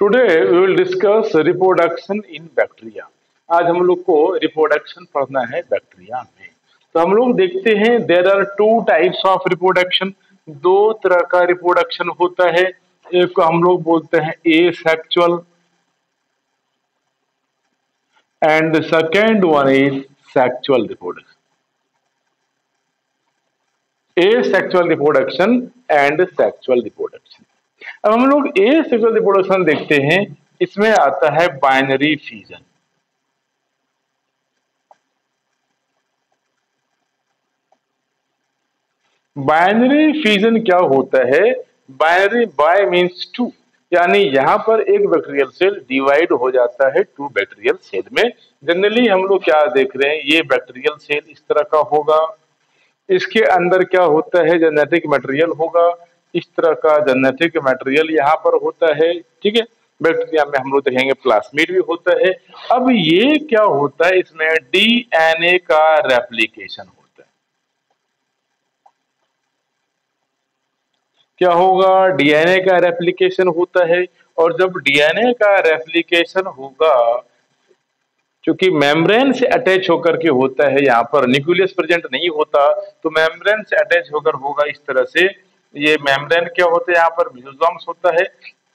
Today we will discuss reproduction in bacteria आज हम लोग को रिप्रोडक्शन पढ़ना है बैक्टीरिया में। तो हम लोग देखते हैं there are two types of reproduction दो तरह का रिप्रोडक्शन होता है। एक हम लोग बोलते हैं asexual and second one is sexual reproduction asexual reproduction and sexual reproduction अब हम लोग ए सेक्सुअल रिप्रोडक्शन देखते हैं, इसमें आता है बाइनरी फीजन बाइनरी फीजन क्या होता है? बाइनरी बाय मींस टू यानी यहाँ पर एक बैक्टीरियल सेल डिवाइड हो जाता है टू बैक्टीरियल सेल में. जनरली हम लोग क्या देख रहे हैं? ये बैक्टीरियल सेल इस तरह का होगा. इसके अंदर क्या होता है? जेनेटिक मटेरियल होगा. इस तरह का जेनेटिक मटेरियल यहाँ पर होता है, ठीक है? बैक्टीरिया में हम लोग देखेंगे प्लास्मिड भी होता है। अब ये क्या होता है? इसमें डीएनए का रेप्लीकेशन होता है। क्या होगा? डीएनए का रेप्लीकेशन होता है और जब डीएनए का रेप्लीकेशन होगा क्योंकि मेम्ब्रेन से अटैच होकर के होता है, यहाँ पर न्यूक्लियस प्रेजेंट नहीं होता तो मेम्ब्रेन से अटैच होकर होगा इस तरह से ये मेम्ब्रेन क्या होता है? यहाँ पर म्यूजोम्स होता है।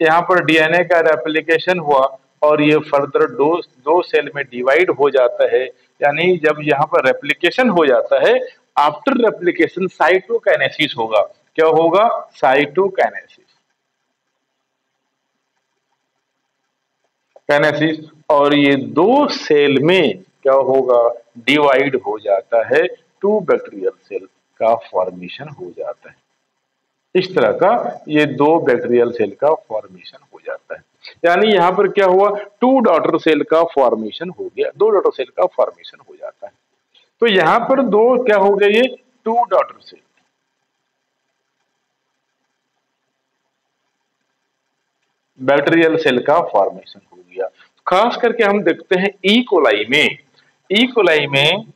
यहाँ पर डीएनए का रेप्लिकेशन हुआ और ये फर्दर दो दो सेल में डिवाइड हो जाता है। यानी जब यहाँ पर रेप्लिकेशन हो जाता है आफ्टर रेप्लिकेशन साइटोकाइनेसिस होगा। क्या होगा? साइटोकाइनेसिस कैनेसिस और ये दो सेल में क्या होगा? डिवाइड हो जाता है। टू बैक्टीरियल सेल का फॉर्मेशन हो जाता है। इस तरह का ये दो बैक्टीरियल सेल का फॉर्मेशन हो जाता है। यानी यहाँ पर क्या हुआ? टू डॉटर सेल का फॉर्मेशन हो गया। दो डॉटर सेल का फॉर्मेशन हो जाता है। तो यहाँ पर दो क्या हो गए ये? Two daughter cell bacterial cell का फॉर्मेशन हो गया। खास करके हम देखते हैं ई e. कोलाई में। E e. कोलाई में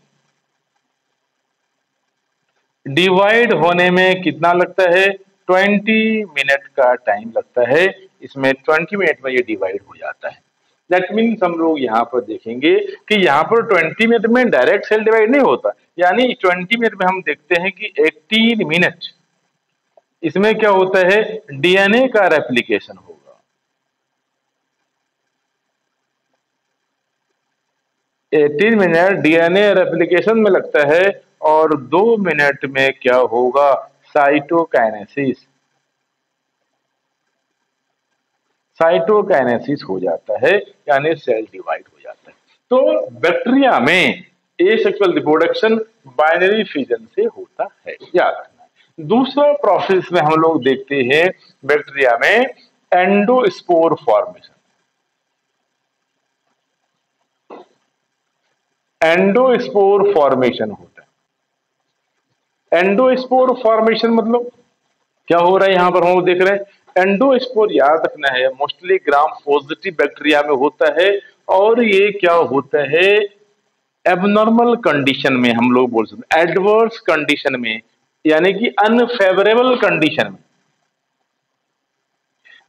डिवाइड होने में कितना लगता है? ट्वेंटी मिनट का टाइम लगता है, इसमें ट्वेंटी मिनट में ये डिवाइड हो जाता है। दैट मीन्स हम लोग यहाँ पर देखेंगे कि यहाँ पर ट्वेंटी मिनट में डायरेक्ट सेल डिवाइड नहीं होता। यानी ट्वेंटी मिनट में हम देखते हैं कि एटीन मिनट, इसमें क्या होता है? डीएनए का रेप्लीकेशन होगा। एटीन मिनट डीएनए रेप्लीकेशन में लगता है और दो मिनट में क्या होगा? साइटोकाइनेसिस। साइटोकाइनेसिस हो जाता है, यानी सेल डिवाइड हो जाता है। तो बैक्टीरिया में asexual reproduction binary fission से होता है, याद रखना दूसरा प्रोसेस में हम लोग देखते हैं बैक्टीरिया में एंडोस्पोर फॉर्मेशन एंडोस्पोर फॉर्मेशन होता एंडोस्पोर फॉर्मेशन मतलब क्या हो रहा है? यहाँ पर हम देख रहे हैं। एंडोस्पोर याद रखना है मोस्टली ग्राम पॉजिटिव बैक्टीरिया में होता है और ये क्या होता है? एबनॉर्मल कंडीशन में हम लोग बोल सकते एडवर्स कंडीशन में, यानी कि अनफेवरेबल कंडीशन में।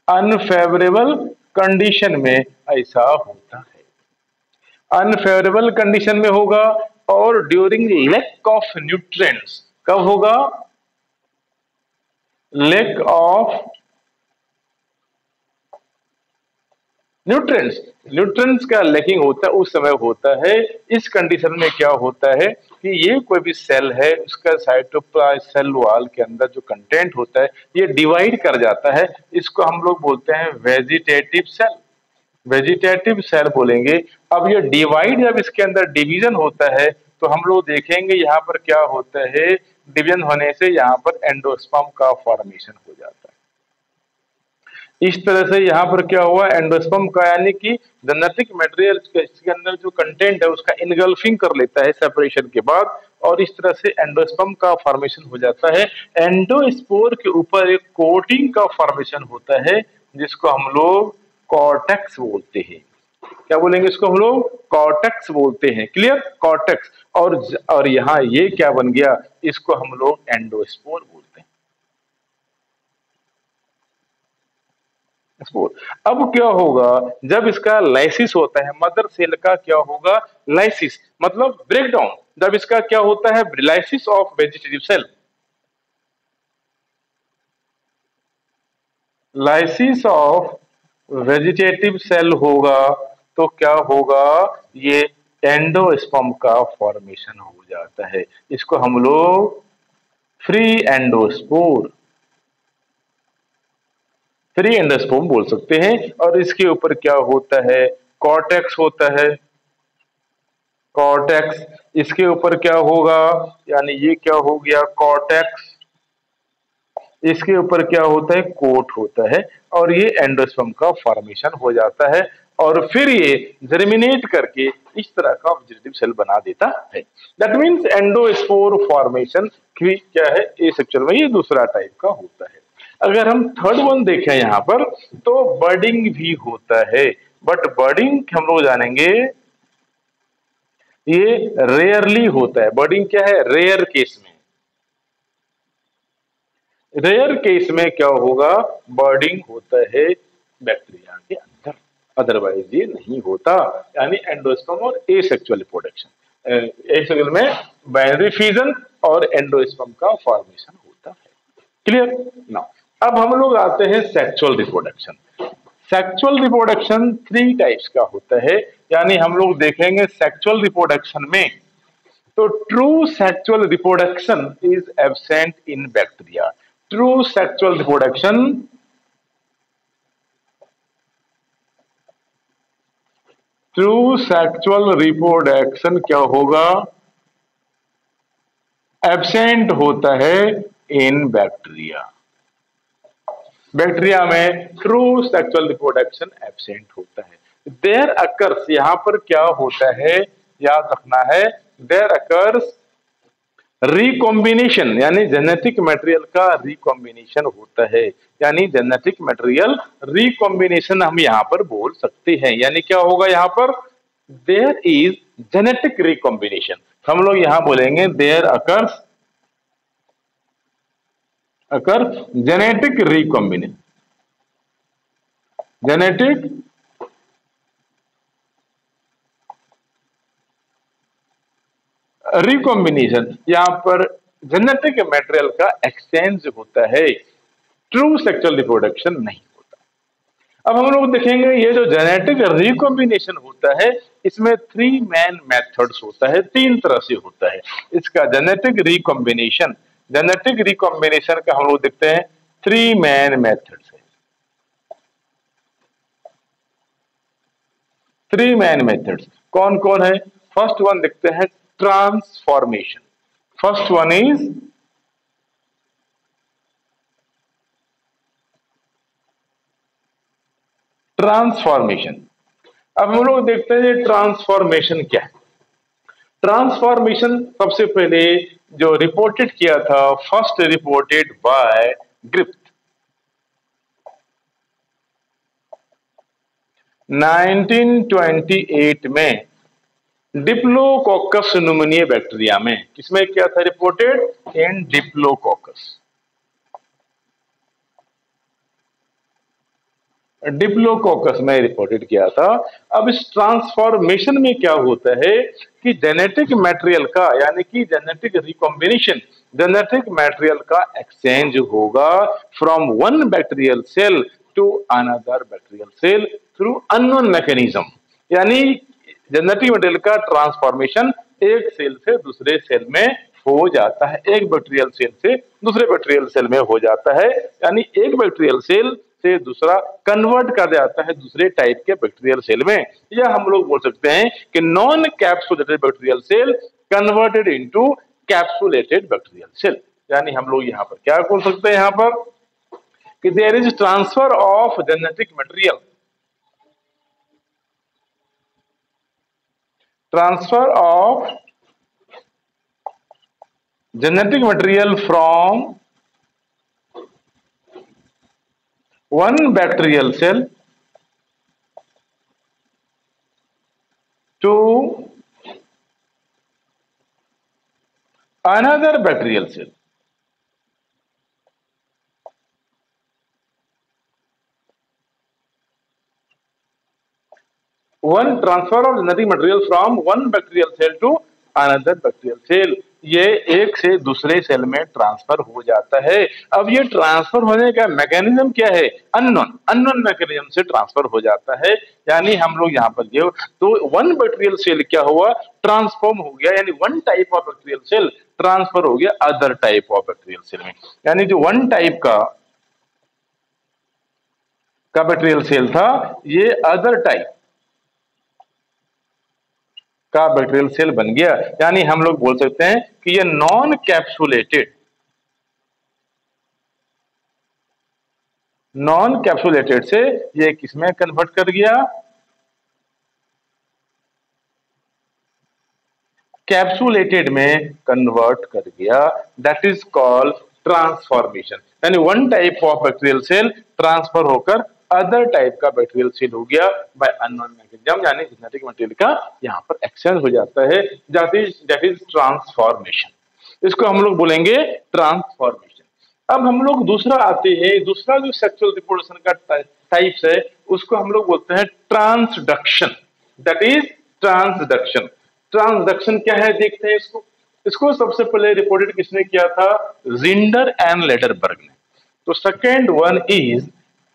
अनफेवरेबल कंडीशन में ऐसा होता है। अनफेवरेबल कंडीशन में होगा और ड्यूरिंग लैक ऑफ़ न्यूट्रिएंट्स कब होगा? लेक ऑफ़ न्यूट्रेंट्स न्यूट्रेंट्स का लेकिंग होता है, उस समय होता है। इस कंडीशन में क्या होता है कि ये कोई भी सेल है, उसका साइटोप्ला सेल वाल के अंदर जो कंटेंट होता है, ये डिवाइड कर जाता है। इसको हम लोग बोलते हैं वेजिटेटिव सेल वेजिटेटिव सेल बोलेंगे। अब ये डिवाइड जब इसके अंदर डिवीज़न होता है तो हम लोग देखेंगे यहाँ पर क्या होता है। डिवीज़न होने से यहाँ पर एंडोस्पर्म का फॉर्मेशन हो जाता है। इस तरह से यहाँ पर क्या हुआ एंडोस्पर्म का यानी कि जेनेटिक मटेरियल इसके अंदर जो कंटेंट है, उसका इनगल्फिंग कर लेता है सेपरेशन के बाद और इस तरह से एंडोस्पर्म का फॉर्मेशन हो जाता है। एंडोस्पोर के ऊपर एक कोटिंग का फॉर्मेशन होता है, जिसको हम लोग कॉर्टेक्स बोलते हैं। क्या बोलेंगे इसको हम लोग? कॉर्टेक्स बोलते हैं। क्लियर कॉर्टेक्स और और यहाँ ये क्या बन गया? इसको हम लोग एंडोस्पोर बोलते हैं। स्पोर अब क्या होगा? जब इसका लाइसिस होता है मदर सेल का क्या होगा? लाइसिस मतलब ब्रेकडाउन जब इसका क्या होता है? Lysis of vegetative cell lysis of vegetative cell होगा तो क्या होगा? ये एंडोस्पर्म का फॉर्मेशन हो जाता है। इसको हम लोग फ्री एंडोस्पोर फ्री एंडोस्पोम बोल सकते हैं। और इसके ऊपर क्या होता है? कॉर्टेक्स होता है। कॉर्टेक्स इसके ऊपर क्या होगा? यानी ये क्या हो गया? कॉर्टेक्स इसके ऊपर क्या होता है? कोट होता है। और ये एंडोस्पर्म का फॉर्मेशन हो जाता है। और फिर ये जर्मिनेट करके इस तरह का वेजिटेटिव सेल बना देता है। दैट मीन्स एंडोस्पोर फॉर्मेशन क्या है? ए सेक्चुअल में ये दूसरा टाइप का होता है। अगर हम थर्ड वन देखें यहाँ पर तो बर्डिंग भी होता है। बट बर्डिंग हम लोग जानेंगे, ये रेयरली होता है। बर्डिंग क्या है? रेयर केस में। रेयर केस में क्या होगा? बर्डिंग होता है बैक्टीरिया के अंदर। अदरवाइज़ ये नहीं होता। यानी एंडोस्पर्म और एसेक्सुअल रिप्रोडक्शन एसेक्सुअल में बाइनरी फ्यूजन और एंडोस्पर्म का फॉर्मेशन होता है। क्लियर ना अब हम लोग आते हैं sexual reproduction sexual reproduction three types का होता है। यानी हम लोग देखेंगे सेक्सुअल रिप्रोडक्शन में। तो true sexual reproduction is absent in bacteria true sexual reproduction true sexual reproduction क्या होगा? एबसेंट होता है इन बैक्टीरिया बैक्टीरिया में ट्रू सेक्सुअल रिप्रोडक्शन एबसेंट होता है. देर अकर्स यहाँ पर क्या होता है? याद रखना है. देर अकर्स रिकॉम्बिनेशन यानी जेनेटिक मटेरियल का रिकॉम्बिनेशन होता है। यानी जेनेटिक मटेरियल रिकॉम्बिनेशन हम यहाँ पर बोल सकते हैं। यानी क्या होगा यहाँ पर? देयर इज़ जेनेटिक रिकॉम्बिनेशन हम लोग यहाँ बोलेंगे there occurs occur genetic recombination genetic recombination यहाँ पर जेनेटिक मटेरियल का एक्सचेंज होता है। ट्रू सेक्सुअल रिप्रोडक्शन नहीं होता। अब हम लोग देखेंगे, ये जो जेनेटिक रिकॉम्बिनेशन होता है, इसमें थ्री मैन मेथड्स होता है, तीन तरह से होता है। इसका जेनेटिक रिकॉम्बिनेशन जेनेटिक रिकॉम्बिनेशन का हम लोग देखते हैं three main methods three main methods कौन कौन है? फ़र्स्ट वन देखते हैं transformation. First one is transformation अब हम लोग देखते हैं ट्रांसफॉर्मेशन क्या है। ट्रांसफॉर्मेशन सबसे पहले जो रिपोर्टेड किया था फ़र्स्ट रिपोर्टेड बाय ग्रिप्ट 1928 में डिप्लोकोकस नुमनिया बैक्टीरिया में। किसमें क्या था रिपोर्टेड इन डिप्लोकोकस। डिप्लोकोकस में रिपोर्टेड किया था। अब इस ट्रांसफॉर्मेशन में क्या होता है कि जेनेटिक मटेरियल का यानी कि जेनेटिक रिकॉम्बिनेशन जेनेटिक मटेरियल का एक्सचेंज होगा from one bacterial cell to another bacterial cell through unknown mechanism यानी जेनेटिक मटेरियल का ट्रांसफॉर्मेशन एक सेल से दूसरे सेल में हो जाता है। एक बैक्टीरियल सेल से दूसरे बैक्टीरियल सेल में हो जाता है। यानी एक बैक्टीरियल सेल से दूसरा कन्वर्ट कर जाता है दूसरे टाइप के बैक्टीरियल सेल में। या हम लोग बोल सकते हैं कि non capsulated bacterial cell converted into capsulated bacterial cell यानी हम लोग यहाँ पर क्या बोल सकते हैं यहाँ पर? कि there is transfer of genetic material transfer of genetic material from one bacterial cell to another bacterial cell one transfer of genetic material from one bacterial cell to another bacterial cell ये एक से दूसरे cell में transfer हो जाता है। अब ये ट्रांसफ़र होने का मैकेनिज्म क्या है? अननोन अननोन मैकेनिज्म से ट्रांसफ़र हो जाता है। यानी हम लोग यहाँ पर ये तो वन बैक्टीरियल सेल क्या हुआ? ट्रांसफॉर्म हो गया। यानी one type of bacterial cell transfer हो गया other type of bacterial cell में। यानी जो वन टाइप का का बैक्टीरियल सेल था, ये अदर टाइप का बैक्टीरियल सेल बन गया। यानी हम लोग बोल सकते हैं कि ये नॉन कैप्सुलेटेड नॉन कैप्सुलेटेड से ये किसमें कन्वर्ट कर गया। कैप्सुलेटेड में कन्वर्ट कर गया। दैट इज़ कॉल्ड ट्रांसफॉर्मेशन यानी one type of bacterial cell transfer होकर अदर टाइप का बैक्टीरियल सील हो गया बाय अननोन मैकेनिज्म यानी जेनेटिक मटेरियल का यहाँ पर एक्सचेंज हो जाता है। दैट इज़ ट्रांसफॉर्मेशन इसको हम लोग बोलेंगे ट्रांसफॉर्मेशन अब हम लोग दूसरा आते हैं, दूसरा जो सेक्सुअल रिप्रोडक्शन का टाइप्स है, उसको हम लोग बोलते हैं transduction that is transduction transduction क्या है, देखते हैं इसको। इसको सबसे पहले रिपोर्टेड किसने किया था? जिंडर एंड लेडरबर्ग ने। तो second one is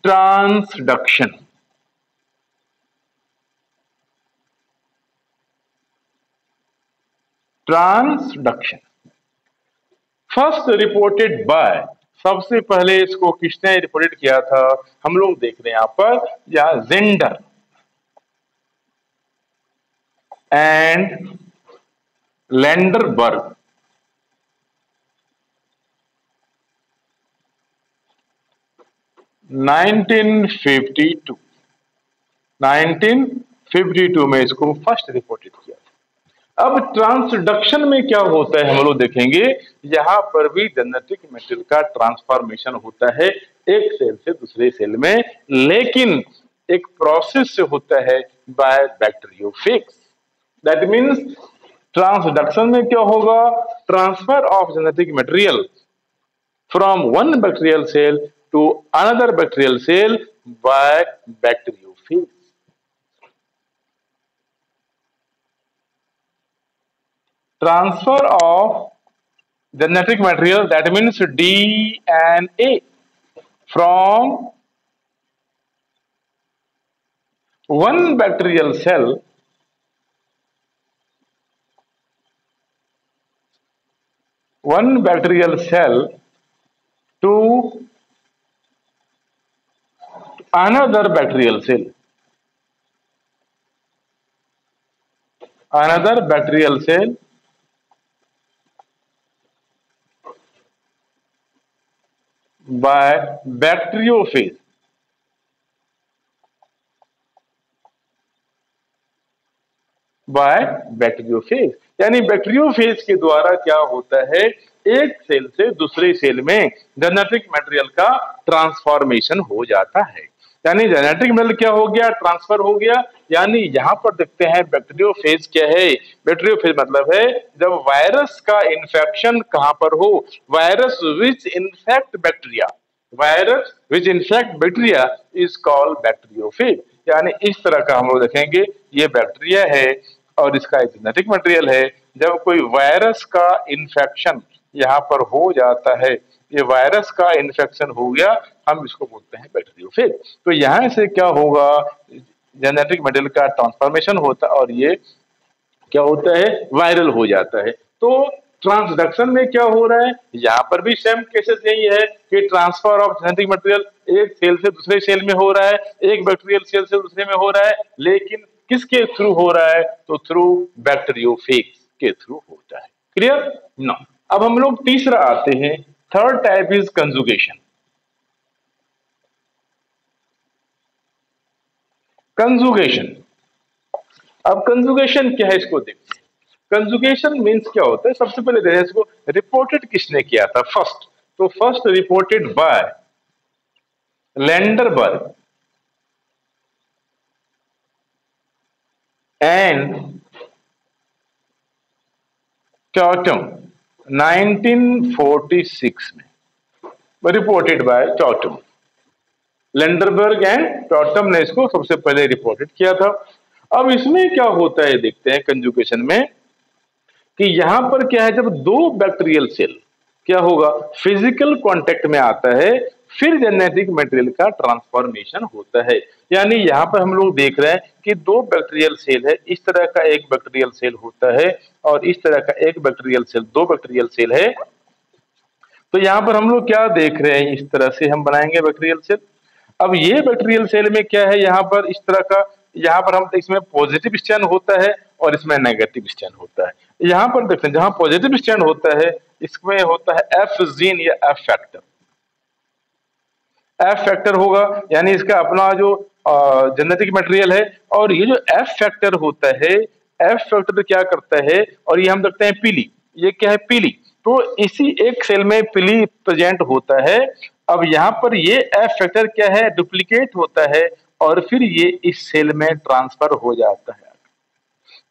transduction. Transduction first reported by सबसे पहले इसको किसने रिपोर्टेड किया था? हम लोग देख रहे हैं यहाँ पर, या जेंडर एंड लैंडरबर्ग 1952 1952 में इसको फ़र्स्ट रिपोर्टेड किया अब ट्रांसडक्शन में क्या होता है हम लोग देखेंगे। यहाँ पर भी जेनेटिक मेटेरियल का ट्रांसफॉर्मेशन होता है एक सेल से दूसरे सेल में। लेकिन एक प्रोसेस से होता है by bacteriophages that means transduction में क्या होगा? Transfer of genetic material from one bacterial cell to another bacterial cell by bacteriophage. Transfer of genetic material that means DNA from one bacterial cell one bacterial cell to another bacterial cell. Another bacterial cell by bacteriophage. By bacteriophage यानी bacteriophage के द्वारा क्या होता है एक cell से दूसरे cell में जेनेटिक मटेरियल का ट्रांसफॉर्मेशन हो जाता है यानी जेनेटिक मेल क्या हो गया? ट्रांसफ़र हो गया। यानी यहाँ पर देखते हैं बैक्टीरियोफेज क्या है? बैक्टीरियोफेज मतलब है जब वायरस का इन्फेक्शन कहाँ पर हो? Virus which infect bacteria virus which infect bacteria is called bacteriophage यानी इस तरह का हम लोग देखेंगे, ये बैक्टीरिया है और इसका जेनेटिक मटेरियल है। जब कोई वायरस का इन्फेक्शन यहाँ पर हो जाता है ये वायरस का इन्फेक्शन हो गया, हम इसको बोलते हैं बैक्टीरियोफेज तो यहाँ से क्या होगा? जेनेटिक मटेरियल का ट्रांसफॉर्मेशन होता और ये क्या होता है? वायरल हो जाता है। तो ट्रांसडक्शन में क्या हो रहा है? यहाँ पर भी सेम केसेस यही है कि ट्रांसफ़र ऑफ़ जेनेटिक मटेरियल एक सेल से दूसरे सेल में हो रहा है, एक बैक्टीरियल सेल से दूसरे में हो रहा है, लेकिन किसके थ्रू हो रहा है? तो थ्रू बैक्टीरियोफेज के थ्रू होता है। क्लियर नो अब हम लोग तीसरा आते हैं। Third type is conjugation conjugation अब कंजुगेशन क्या है इसको देखते कंजुगेशन मीन्स क्या होता है? सबसे पहले देखिए इसको रिपोर्टेड किसने किया था? फ़र्स्ट तो first reported by Lederberg and Tatum 1946 में reported by Tatum Lederberg and Tatum ने इसको सबसे पहले रिपोर्टेड किया था। अब इसमें क्या होता है, देखते हैं कंजुकेशन में, कि यहाँ पर क्या है, जब दो बैक्टीरियल सेल क्या होगा? फ़िज़िकल कांटेक्ट में आता है फिर जेनेटिक मटेरियल का ट्रांसफॉर्मेशन होता है। यानी यहाँ पर हम लोग देख रहे हैं कि दो बैक्टीरियल सेल है, इस तरह का एक बैक्टीरियल सेल होता है और इस तरह का एक बैक्टीरियल सेल दो बैक्टीरियल सेल है। तो यहाँ पर हम लोग क्या देख रहे हैं? इस तरह से हम बनाएँगे बैक्टीरियल सेल अब ये बैक्टीरियल सेल में क्या है? यहाँ पर इस तरह का, यहाँ पर हम इसमें पॉजिटिव स्टैंड होता है और इसमें नेगेटिव स्टैंड होता है। यहाँ पर देखते हैं, जहाँ पॉजिटिव स्टैंड होता है, इसमें होता है एफ़ जीन या एफ़ फैक्टर एफ़ फैक्टर होगा, यानी इसका अपना जो जेनेटिक मटेरियल है, और ये जो एफ़ फैक्टर होता है एफ़ फैक्टर क्या करता है, और ये हम देखते हैं पीली, ये क्या है पीली तो इसी एक सेल में पीली प्रेजेंट होता है, अब यहाँ पर ये एफ़ फैक्टर क्या है डुप्लीकेट होता है, और फिर ये इस सेल में ट्रांसफ़र हो जाता है।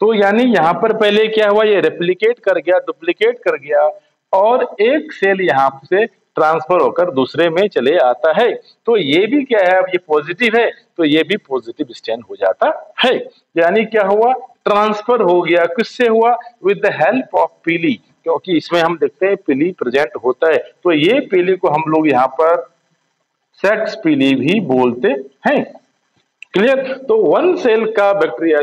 तो यानी यहाँ पर पहले क्या हुआ, ये रेप्लीकेट कर गया डुप्लीकेट कर गया, और एक सेल यहाँ से ट्रांसफ़र होकर दूसरे में चले आता है। तो ये भी क्या है? अब ये पॉजिटिव है तो ये भी पॉजिटिव स्टैंड हो जाता है। यानी क्या हुआ? ट्रांसफ़र हो गया। किससे हुआ? विद द हेल्प ऑफ़ पीली क्योंकि इसमें हम देखते हैं पीली प्रेजेंट होता है। तो ये पीली को हम लोग यहाँ पर सेक्स पीली भी बोलते हैं। क्लियर तो वन सेल का बैक्टीरिया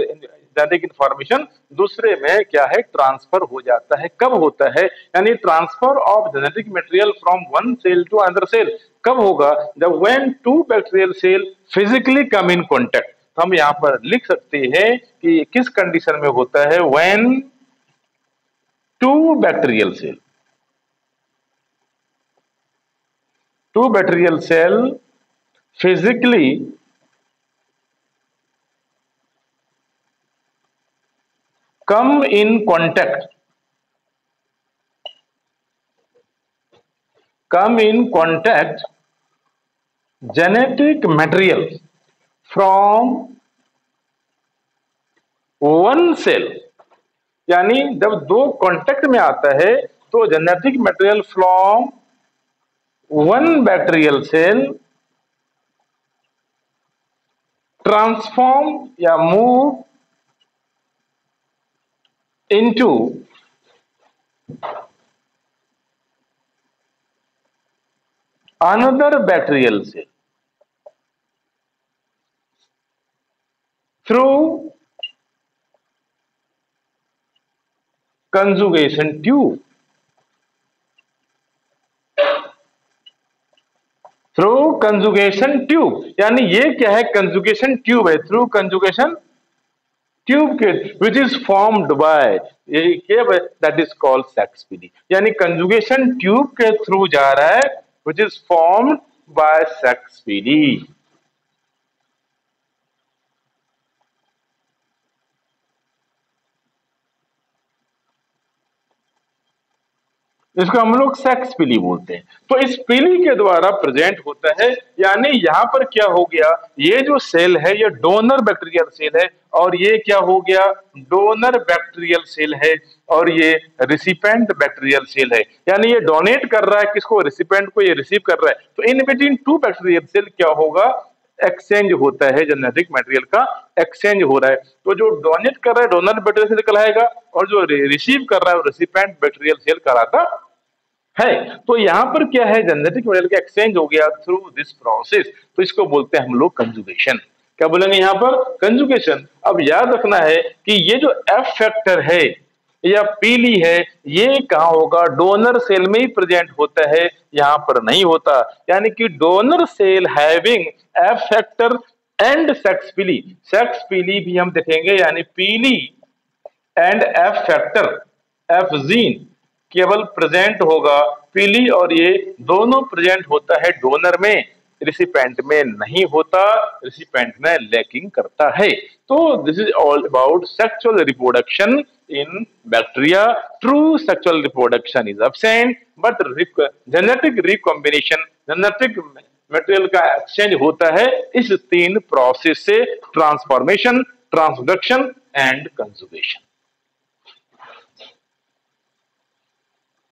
जेनेटिक इंफॉर्मेशन दूसरे में क्या है, ट्रांसफ़र हो जाता है। कब होता है? यानी transfer of genetic material from one cell to other cell. कब होगा? जब when two bacterial cell physically come in contact हम यहाँ पर लिख सकते हैं कि किस कंडीशन में होता है? When two bacterial cell two bacterial cell physically come in contact come in contact genetic material from one cell. यानी जब दो कांटेक्ट में आता है तो genetic material from one bacterial cell transform या move into another bacterial cell through conjugation tube through conjugation tube यानी ये क्या है कंजुगेशन ट्यूब है थ्रू कंजुगेशन ट्यूब के which is formed by that is called sex pili यानी conjugation tube के through जा रहा है which is formed by sex इसको हम लोग सेक्स पीली बोलते हैं। तो इस पीली के द्वारा प्रेजेंट होता है, यानी यहाँ पर क्या हो गया? ये जो सेल है, ये डोनर बैक्टीरियल सेल है, और ये क्या हो गया? डोनर बैक्टीरियल सेल है, और ये रिसिपेंट बैक्टीरियल सेल है। यानी ये डोनेट कर रहा है, किसको? रिसिपेंट को ये रिसीव कर रहा है। तो in between two bacterial cell क्या होगा? एक्सचेंज होता है जेनेटिक मटेरियल का एक्सचेंज हो रहा है। तो जो डोनेट कर रहा है डोनर बैक्टीरियल सेल कहलाएगा और जो रिसीव कर रहा है रिसिपेंट बैक्टीरियल सेल कहलाता है। तो यहाँ पर क्या है जेनेटिक मटेरियल का एक्सचेंज हो गया थ्रू दिस प्रोसेस तो इसको बोलते हैं हम लोग कंजुगेशन क्या बोलेंगे यहाँ पर? कंजुगेशन अब याद रखना है कि ये जो एफ़ फैक्टर है या पीली है, ये कहा होगा? डोनर सेल में ही प्रेजेंट होता है, यहाँ पर नहीं होता। यानी कि donor cell having F factor and sex pili. Sex pili भी हम देखेंगे, यानी pili and F factor, F gene, केवल प्रेजेंट होगा पीली और ये दोनों प्रेजेंट होता है डोनर में। रिसिपेंट में नहीं होता रिसिपेंट में लैकिंग करता है। तो this is all about sexual reproduction in bacteria true sexual reproduction is absent but genetic recombination genetic material का एक्सचेंज होता है इस तीन प्रोसेस से ट्रांसफॉर्मेशन ट्रांसडक्शन एंड कंजुगेशन